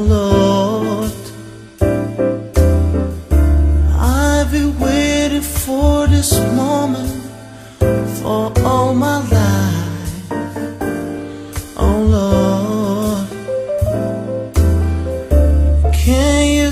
Lord. I've been waiting for this moment for all my life. Oh Lord, can you